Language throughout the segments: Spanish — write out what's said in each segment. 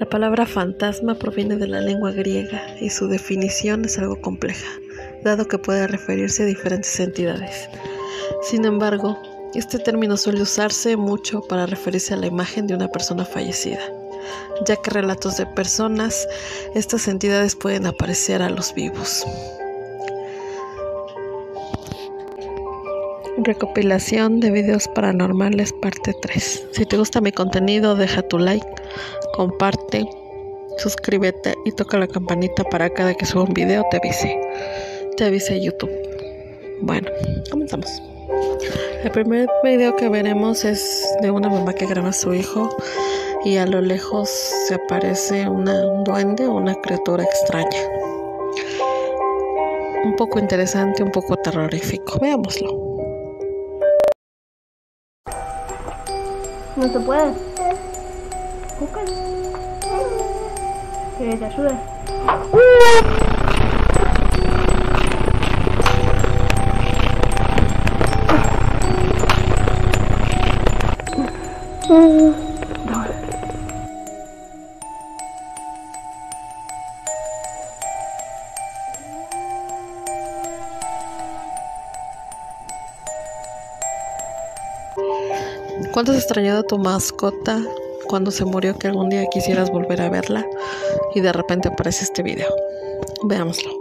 La palabra fantasma proviene de la lengua griega y su definición es algo compleja, dado que puede referirse a diferentes entidades. Sin embargo, este término suele usarse mucho para referirse a la imagen de una persona fallecida, ya que relatos de personas, estas entidades pueden aparecer a los vivos. Recopilación de videos paranormales parte 3. Si te gusta mi contenido, deja tu like, comparte, suscríbete y toca la campanita para cada que suba un video te avise. Te avise YouTube. Bueno, comenzamos. El primer video que veremos es de una mamá que graba a su hijo y a lo lejos se aparece un duende o una criatura extraña. Un poco interesante, un poco terrorífico. Veámoslo. No se puede. Busca. Que te ayude. ¿Cuánto has extrañado a tu mascota cuando se murió que algún día quisieras volver a verla y de repente aparece este video? Veámoslo.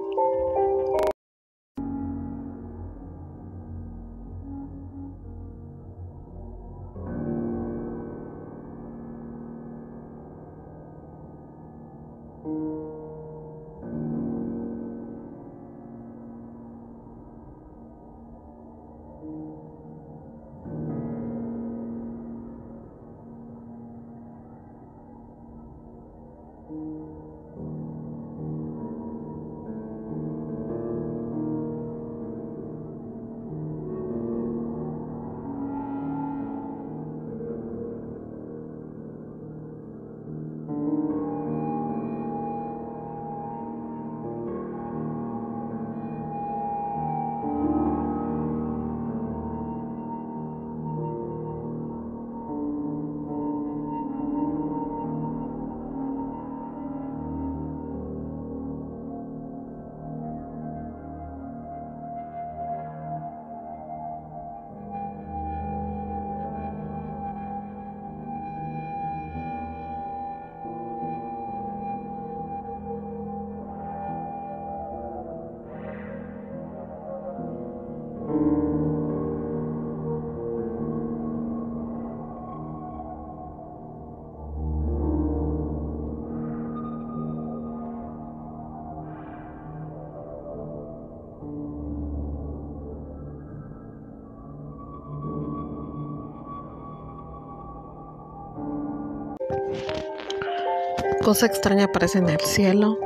Cosa extraña aparece en el cielo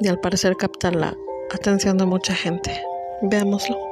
y al parecer capta la atención de mucha gente. Veámoslo.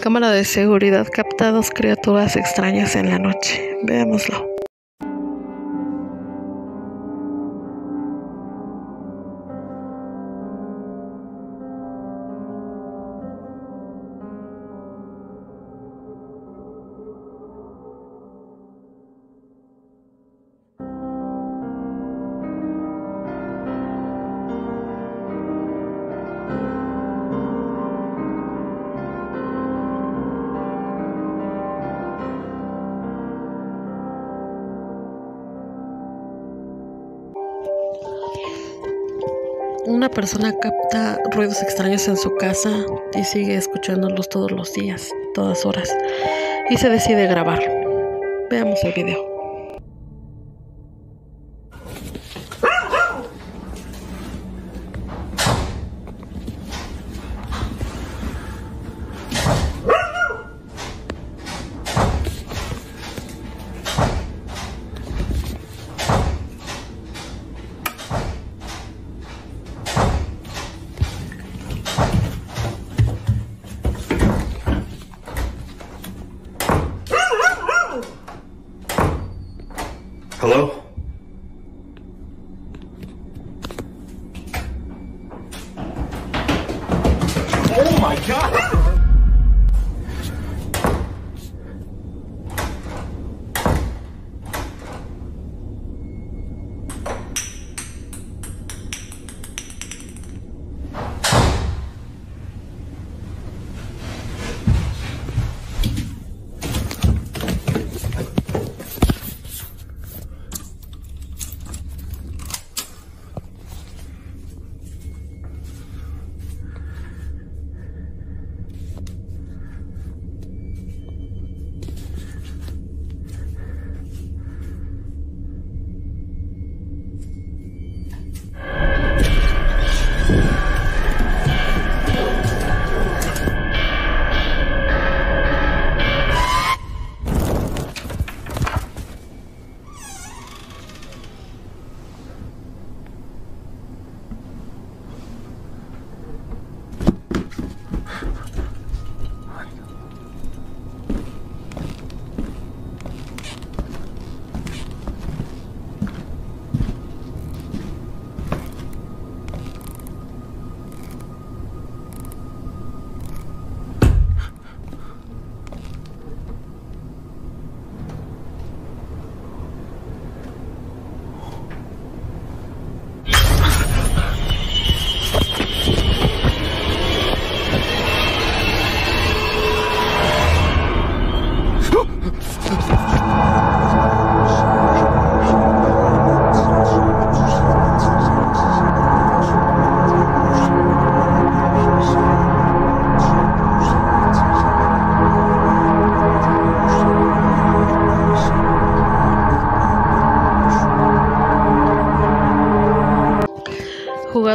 Cámara de seguridad capta dos criaturas extrañas en la noche. Veámoslo. Una persona capta ruidos extraños en su casa y sigue escuchándolos todos los días, todas horas, y se decide grabar. Veamos el video.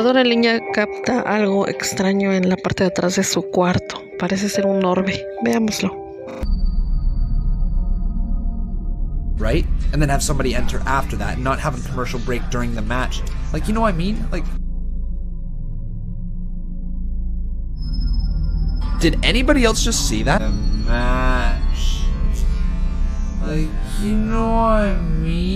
En línea capta algo extraño en la parte de atrás de su cuarto. Parece ser un orbe. Veámoslo. right? And then have somebody enter after that and not have a commercial break during the match. Like, you know what I mean? Like, did anybody else just see that? The match. Like, you know what I mean?